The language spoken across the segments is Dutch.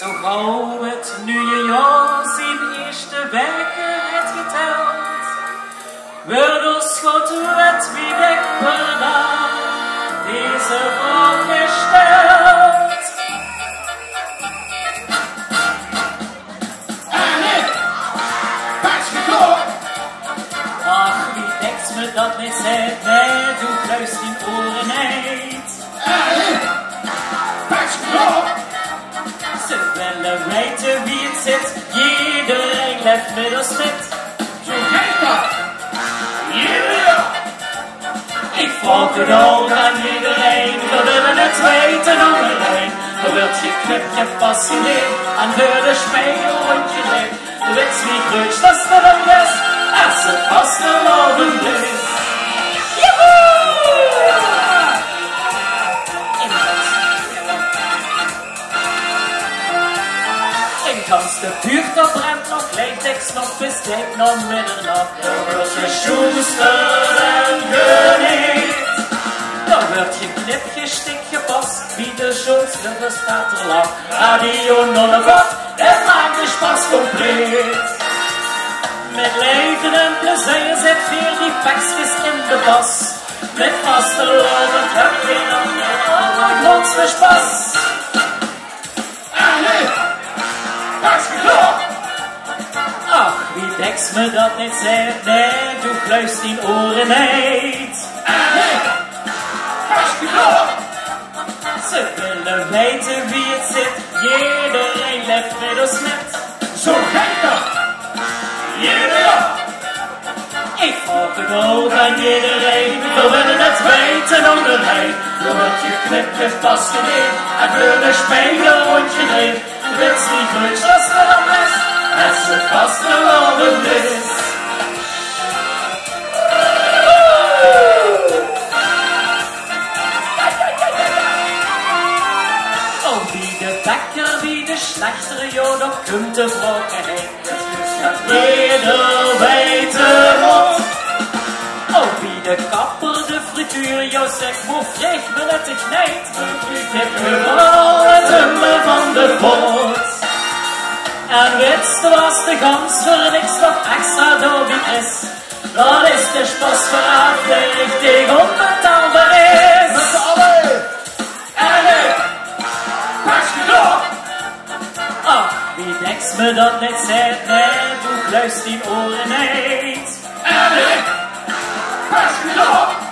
Zo gauw het nu je jaar zijn eerste weken het geteld. Wordt ons God wet wie de per deze vraag gesteld. En ik, pas gekocht. Ach, wie denkt me dat niet zegt, nee, doe luister in oren. En ik, pas gekocht. Willen weten wie het zit, iedereen ons met. Zo gaat dat. Yeah! Ik vraag het ook aan iedereen, we willen het weten onderheen. Er wordt je knipje fascineerd, aan de spelen rondje leeg. Du willst wie größt, dass du dann bist, als het vast geloven is. In Tastatur brennt noch Playtext noch bis noch Mitternacht Da wird je knipje stick gepasst wie der Schutz in das Vaterland Radio nonne wat er maakt den Spaß komplett Mit Leiden en plezier zet vir die pakjes in de bas Met vaste loven heb je nog Gott me dat niet zegt, nee, doe kluist in oren niet. Gekocht. Ze willen weten wie het zit, iedereen left met ons met. Zo gaat dat. Yeah! Ik volg het ook aan iedereen, we willen het weten onderheen. Dan wordt je knipje fascineerd, en willen spelen rondje heen. Du willst niet goed, als er dan best, Oh, wie de bakker, wie de slachter, joh, dat kunt de vrokken heen. Dat jeder moet. Oh, wie de kapper, de frituur, joh, zeg, hoe vreeg me het ik. Ik heb vooral het van de pot. En witste was de gans voor niks nog extra door die is. Dat is de spas de richting onbetaalbaar is. Met z'n allen. En ik, pas. Ach, wie deks me dat niet zegt, nee, doe luist die oren niet. En ik, pas gekocht.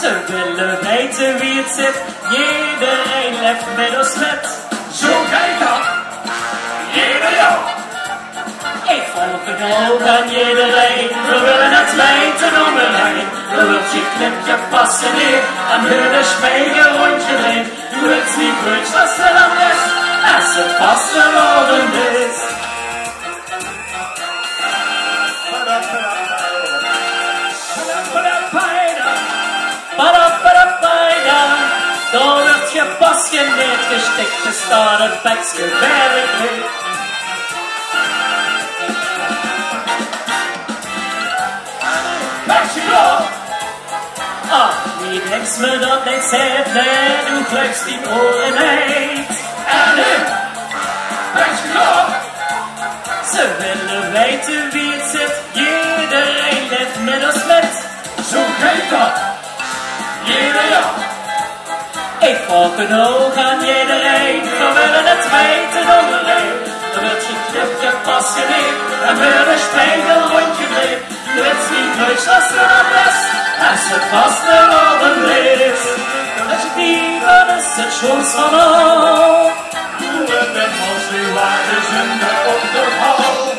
Ze willen weten wie het zit, iedereen left met ons met. was er nicht, am Himmel der Schweige Rundchen ringt. Du willst nie wünsch, was er am lässt, das ist, was verloren ist. Da wird hier Boss genäht, gestickt ist da, der Bex gewähre ich. Wie denkt me dat niet zegt, nee, du kluikst die oren niet. En ik, pas gekocht. Ze willen weten wie het zit, iedereen left met ons met. Zo gaat dat. Ieder jaar. Ik volg het oog aan iedereen, we willen het weten onderheen. Dan wordt je knipje passioneerd, en willen spelen sana. son, het met ons nu waar is en met.